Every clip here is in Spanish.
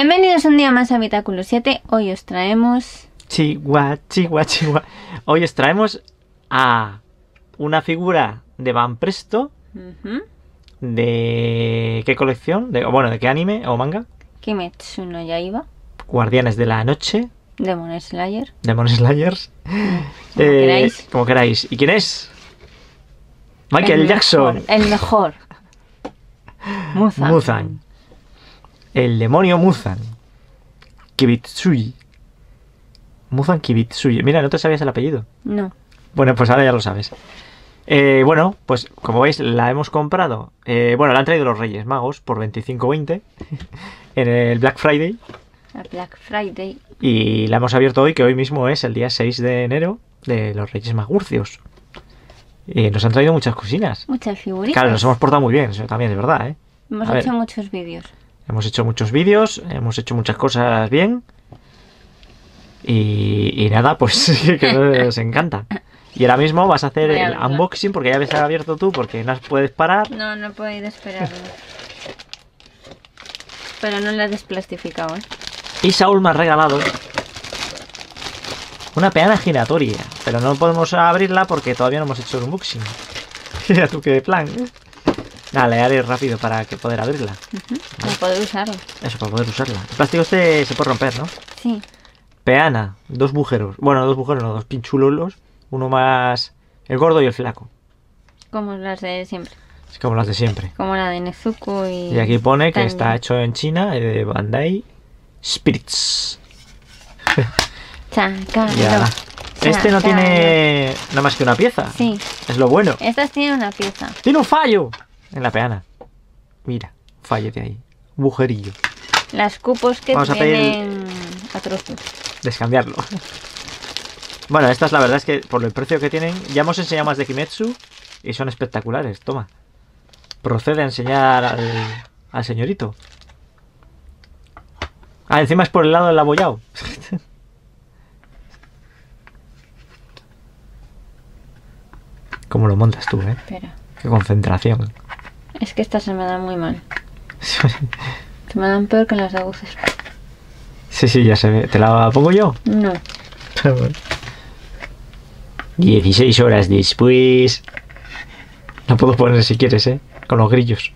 Bienvenidos un día más a Habitáculo 7. Hoy os traemos. Chihuahua, chihuahua, chihuahua. Hoy os traemos a una figura de Van Presto. ¿De qué colección? De, bueno, ¿de qué anime o manga? Kimetsu no Yaiba. Guardianes de la Noche. Demon Slayer. Demon Slayers. Como Eh, queráis. Como queráis. ¿Y quién es? Michael El Jackson. mejor, el mejor. Muzan. Muzan. El demonio Muzan. Kibitsui. Muzan Kibitsui. Mira, no te sabías el apellido. No. Bueno, pues ahora ya lo sabes. Eh, bueno, pues como veis, la hemos comprado. eh, bueno, la han traído los Reyes Magos por 25.20 en el Black Friday. Black Friday. Y la hemos abierto hoy, que hoy mismo es el día 6 de enero de los Reyes Magurcios. Y nos han traído muchas cocinas. Muchas figuritas. Claro, nos hemos portado muy bien, eso también es verdad, ¿eh? Hemos a ver. hecho muchos vídeos. Hemos hecho muchos vídeos, hemos hecho muchas cosas bien. Y, y nada, pues que nos encanta. Y ahora mismo vas a hacer Voy el unboxing porque ya habías abierto tú, porque no puedes parar. No, no he podido esperarlo. Pero no la he desplastificado, ¿eh? Y Saúl me ha regalado una peana giratoria. Pero no podemos abrirla porque todavía no hemos hecho el unboxing. Mira tú qué plan. Dale, haré rápido para que poder abrirla. Para poder usarlo. Eso, para poder usarla. El plástico este se puede romper, ¿no? Sí. Peana, dos bujeros. Bueno, dos bujeros, no, dos pinchululos. Uno más el gordo y el flaco. Como las de siempre. Es como las de siempre. Como la de Nezuko y. Y aquí pone que está hecho en China, eh, de Bandai Spirits. Ya. Este no tiene nada más que una pieza. Sí. Es lo bueno. Estas tienen una pieza. Tiene un fallo en la peana. Mira, fallo de ahí. Bujerillo. Las cupos que Vamos a pedir- tienen a trozos. Descambiarlo. Bueno, estas la verdad es que por el precio que tienen, ya hemos enseñado más de Kimetsu y son espectaculares. Toma. Procede a enseñar al, al señorito. Ah, encima es por el lado del abollado. ¿Cómo lo montas tú, eh? Espera. Qué concentración. Es que estas se me dan muy mal. Se me dan peor que las de aguces. sí, sí, ya se ve. ¿Te la pongo yo? No. 16 horas después. La puedo poner si quieres, ¿eh? Con los grillos.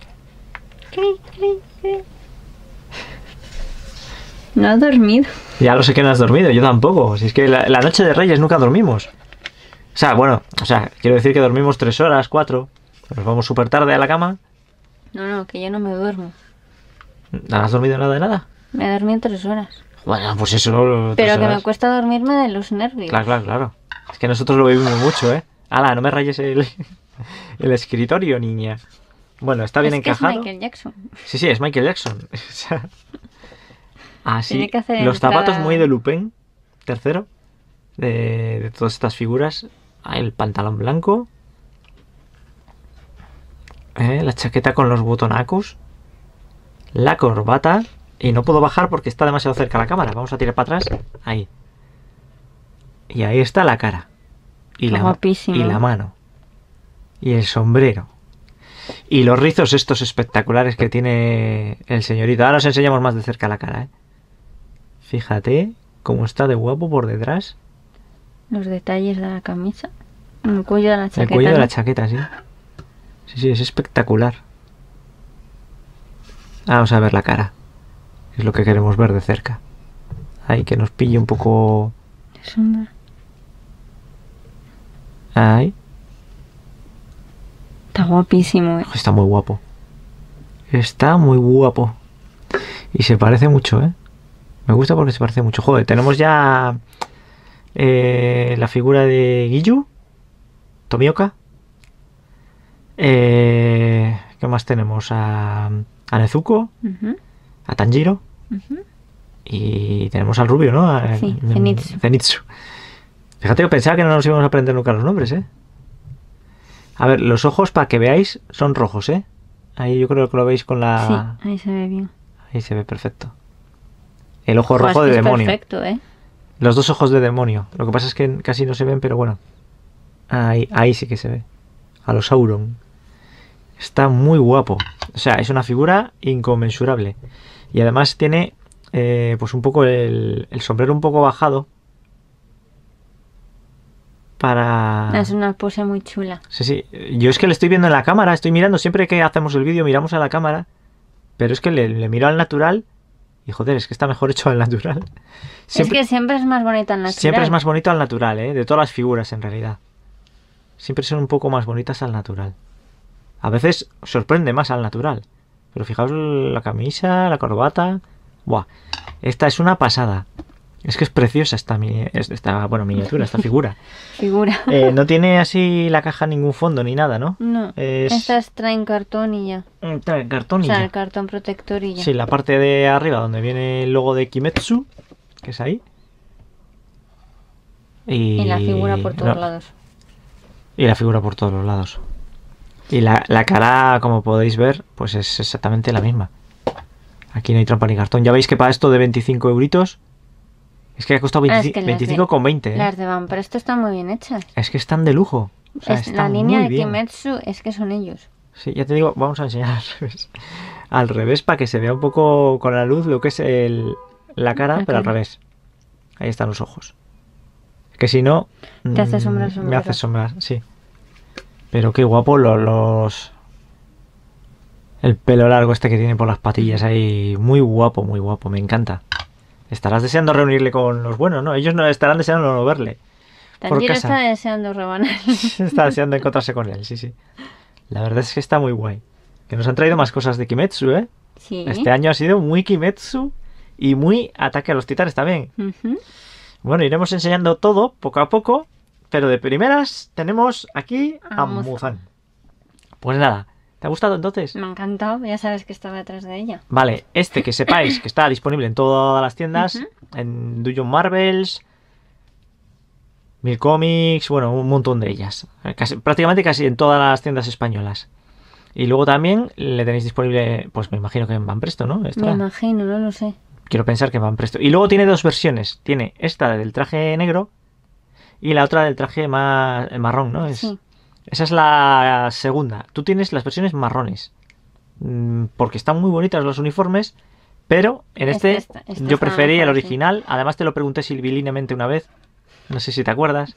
No ha dormido. Ya lo sé que no has dormido, yo tampoco. Si es que la, la noche de Reyes nunca dormimos. O sea, bueno, o sea, quiero decir que dormimos tres horas, cuatro. Nos vamos súper tarde a la cama. No, no, que yo no me duermo. ¿No has dormido nada de nada? Me dormí en tres horas. Bueno, pues eso. Pero que me cuesta dormirme de los nervios. Claro, claro, claro. Es que nosotros lo vivimos mucho, ¿eh? Ala, no me rayes el, el escritorio, niña. Bueno, está bien es que encajado. es Michael Jackson. Sí, sí, es Michael Jackson. Así. Hacer Los zapatos muy de Lupin, tercero, de, de todas estas figuras. Ah, El pantalón blanco. Eh, la chaqueta con los botonacos. La corbata. Y no puedo bajar porque está demasiado cerca la cámara. Vamos a tirar para atrás. Ahí. Y ahí está la cara. Y la, Guapísimo. y la mano. Y el sombrero. Y los rizos estos espectaculares que tiene el señorito. Ahora os enseñamos más de cerca la cara, ¿eh? Fíjate cómo está de guapo por detrás. Los detalles de la camisa. El cuello de la chaqueta. el cuello de la chaqueta, sí. Sí, sí, es espectacular. Vamos a ver la cara. Es lo que queremos ver de cerca. Ahí, que nos pille un poco... Ahí. Está guapísimo, eh. Está muy guapo. Está muy guapo. Y se parece mucho, ¿eh? Me gusta porque se parece mucho. Joder, tenemos ya eh, la figura de Giyu, Tomioka. Eh, ¿Qué más tenemos? A, a Nezuko, a Tanjiro y tenemos al rubio, ¿no? A- Sí, Zenitsu. Zenitsu. Fíjate que pensaba que no nos íbamos a aprender nunca los nombres, ¿eh? A ver, los ojos, para que veáis, son rojos, ¿eh? Ahí yo creo que lo veis con la... Sí, ahí se ve bien. Ahí se ve perfecto. El ojo rojo de es demonio. perfecto, eh. Los dos ojos de demonio. Lo que pasa es que casi no se ven, pero bueno. Ahí, ahí sí que se ve. A los Sauron. Está muy guapo. O sea, es una figura inconmensurable. Y además tiene eh, pues un poco el, el sombrero un poco bajado. Para... Es una pose muy chula. Sí, sí. Yo es que le estoy viendo en la cámara, estoy mirando, siempre que hacemos el vídeo miramos a la cámara, pero es que le, le miro al natural y joder, es que está mejor hecho al natural. es que siempre es más bonito al natural. Siempre es más bonito al natural, ¿eh? De todas las figuras en realidad. Siempre son un poco más bonitas al natural. A veces sorprende más al natural. Pero fijaos la camisa, la corbata. Buah, esta es una pasada. Es que es preciosa esta, esta bueno, miniatura, esta figura. figura. Eh, no tiene así la caja ningún fondo ni nada, ¿no? No. Estas traen cartón y ya. Mm, traen cartón y ya. O sea, el cartón protector y ya. Sí, la parte de arriba donde viene el logo de Kimetsu, que es ahí. Y, la figura por todos lados. Y la figura por todos los lados. Y la, la cara, como podéis ver, pues es exactamente la misma. Aquí no hay trampa ni cartón. Ya veis que para esto de 25 euritos es que ha costado 25, con 20. ¿eh? Las de Van, pero esto están muy bien hechas. Es que están de lujo. la línea de Kimetsu es que son ellos. Sí, ya te digo, vamos a enseñar al revés. Al revés para que se vea un poco con la luz lo que es el, la cara, pero al revés. Ahí están los ojos. Que si no... Te hace sombra Me hace sombra, sí. Pero qué guapo los, los... El pelo largo este que tiene por las patillas ahí. Muy guapo, muy guapo. Me encanta. Estarás deseando reunirle con los buenos, ¿no? Ellos no estarán deseando no verle. También está deseando rebanar. está deseando encontrarse con él, sí, sí. La verdad es que está muy guay. Que nos han traído más cosas de Kimetsu, ¿eh? Sí. Este año ha sido muy Kimetsu y muy Ataque a los Titanes también. Bueno, iremos enseñando todo poco a poco, pero de primeras tenemos aquí a, Muzan. Pues nada, ¿Te ha gustado entonces? Me ha encantado, ya sabes que estaba detrás de ella. Vale, este que sepáis que está disponible en todas las tiendas, en Dungeon Marvels, Mil Comics, bueno, un montón de ellas. prácticamente casi en todas las tiendas españolas. Y luego también le tenéis disponible, pues me imagino que en Van Presto, ¿no? Me imagino, no lo sé. Quiero pensar que en Van Presto. Y luego tiene dos versiones. Tiene esta del traje negro y la otra del traje más marrón, ¿no? Sí. Esa es la segunda. Tú tienes las versiones marrones. Mm, porque están muy bonitas los uniformes. Pero en este, yo preferí el original. Además te lo pregunté silvilínamente una vez. No sé si te acuerdas.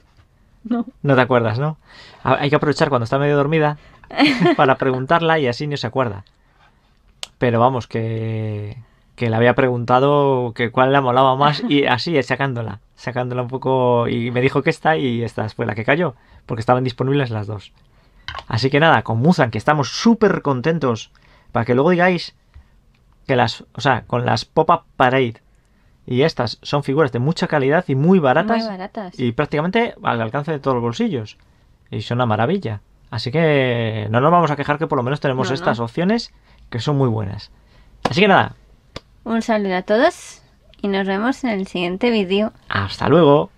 No. No te acuerdas, ¿no? Hay que aprovechar cuando está medio dormida para preguntarla y así no se acuerda. Pero vamos, que, que le había preguntado que cuál le molaba más y así, sacándola, sacándola un poco y me dijo que esta y esta fue la que cayó porque estaban disponibles las dos. Así que nada, con Muzan, que estamos súper contentos, para que luego digáis que las, o sea, con las Pop-Up Parade y estas son figuras de mucha calidad y muy baratas, muy baratas. y prácticamente al alcance de todos los bolsillos. Y son una maravilla. Así que no nos vamos a quejar que por lo menos tenemos estas opciones que son muy buenas. Así que nada. Un saludo a todos y nos vemos en el siguiente vídeo. Hasta luego.